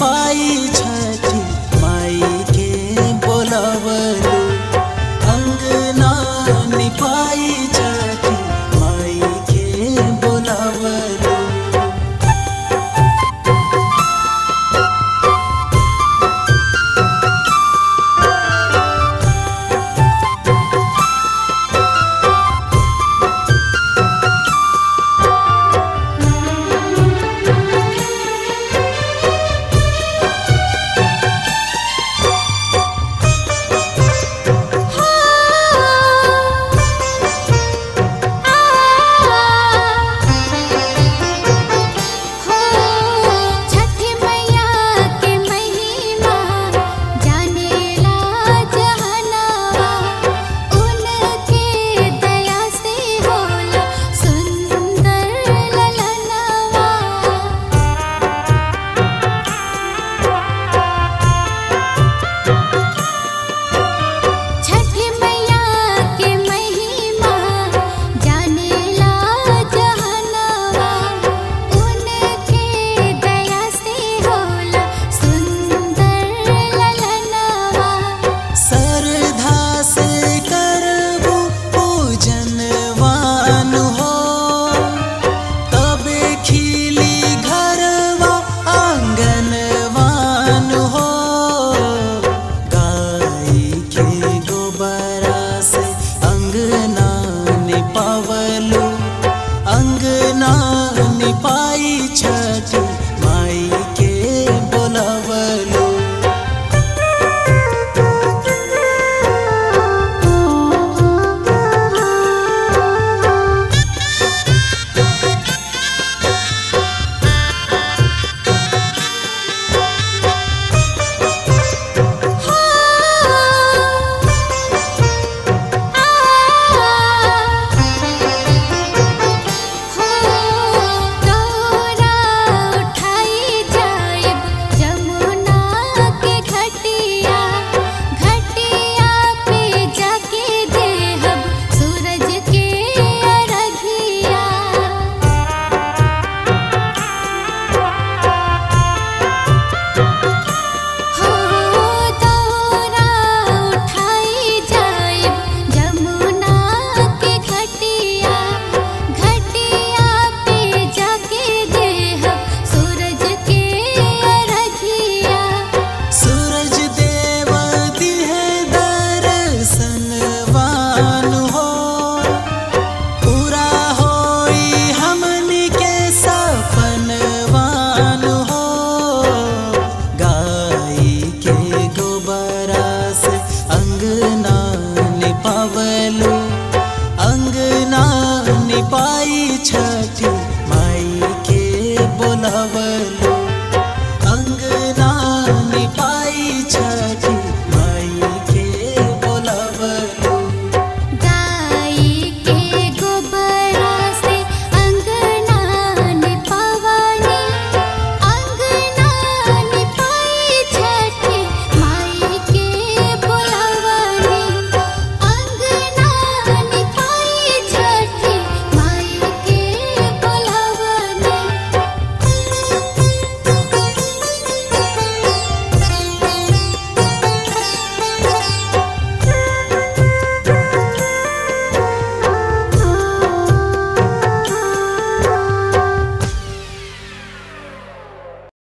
पाई